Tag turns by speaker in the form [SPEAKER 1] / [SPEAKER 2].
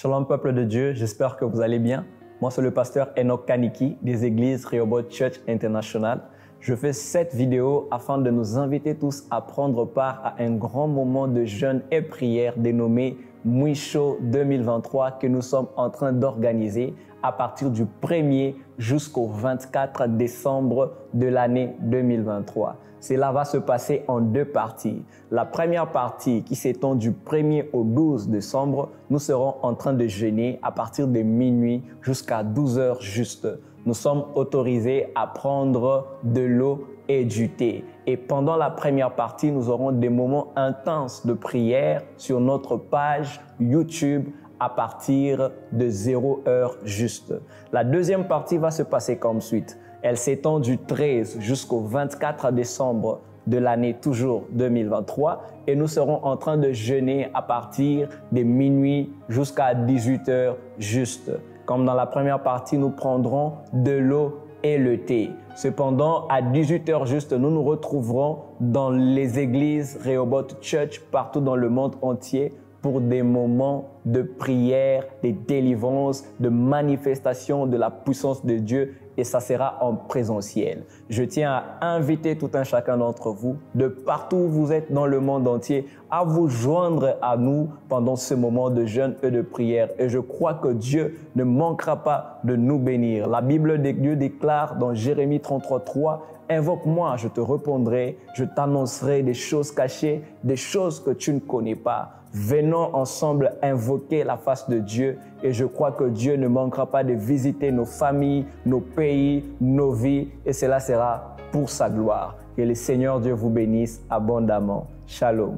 [SPEAKER 1] Shalom peuple de Dieu, j'espère que vous allez bien. Moi c'est le pasteur Enoch Kaniki des églises Rehoboth Church International. Je fais cette vidéo afin de nous inviter tous à prendre part à un grand moment de jeûne et prière dénommé Mouicho 2023 que nous sommes en train d'organiser à partir du 1er jusqu'au 24 décembre de l'année 2023. Cela va se passer en deux parties. La première partie qui s'étend du 1er au 12 décembre, nous serons en train de jeûner à partir de minuit jusqu'à 12 heures juste. Nous sommes autorisés à prendre de l'eau et du thé. Et pendant la première partie, nous aurons des moments intenses de prière sur notre page YouTube à partir de 0 heure juste. La deuxième partie va se passer comme suite. Elle s'étend du 13 jusqu'au 24 décembre de l'année toujours 2023 et nous serons en train de jeûner à partir de minuit jusqu'à 18 heures juste. Comme dans la première partie, nous prendrons de l'eau et le thé. Cependant, à 18 heures juste, nous nous retrouverons dans les églises Rehoboth Church partout dans le monde entier pour des moments de prière, de délivrance, de manifestation de la puissance de Dieu et ça sera en présentiel. Je tiens à inviter tout un chacun d'entre vous, de partout où vous êtes dans le monde entier, à vous joindre à nous pendant ce moment de jeûne et de prière. Et je crois que Dieu ne manquera pas de nous bénir. La Bible de Dieu déclare dans Jérémie 33, 3, Invoque-moi, je te répondrai, je t'annoncerai des choses cachées, des choses que tu ne connais pas. Venons ensemble invoquer la face de Dieu et je crois que Dieu ne manquera pas de visiter nos familles, nos pays, nos vies et cela sera pour sa gloire. Que le Seigneur Dieu vous bénisse abondamment. Shalom.